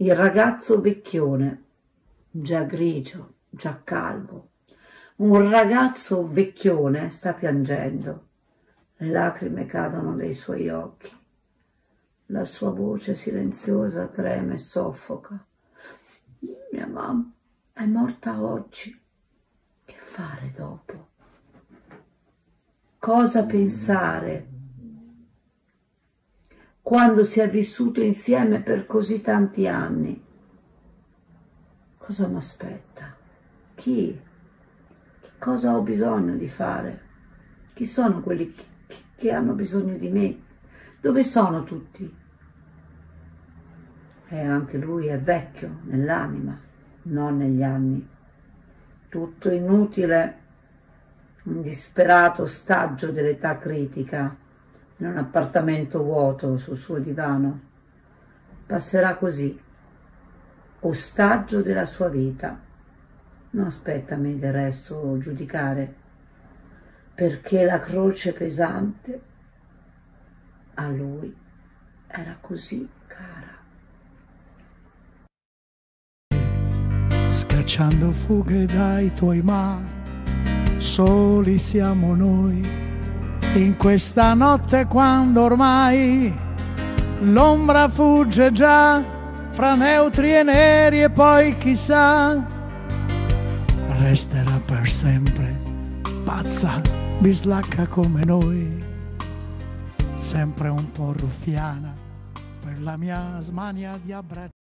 Il ragazzo vecchione, già grigio, già calvo. Un ragazzo vecchione sta piangendo. Le lacrime cadono dai suoi occhi. La sua voce silenziosa trema e soffoca. Mia mamma è morta oggi. Che fare dopo? Cosa pensare quando si è vissuto insieme per così tanti anni? Cosa mi aspetta? Chi? Che cosa ho bisogno di fare? Chi sono quelli che, che hanno bisogno di me? Dove sono tutti? E anche lui è vecchio nell'anima, non negli anni. Tutto inutile, un disperato ostaggio dell'età critica in un appartamento vuoto sul suo divano. Passerà così, ostaggio della sua vita. Non aspettami del resto giudicare, perché la croce pesante a lui era così cara. Scacciando fughe dai tuoi ma, soli siamo noi, in questa notte quando ormai l'ombra fugge già fra neutri e neri e poi chissà resterà per sempre pazza, bislacca come noi, sempre un po' ruffiana per la mia smania di abbracciare.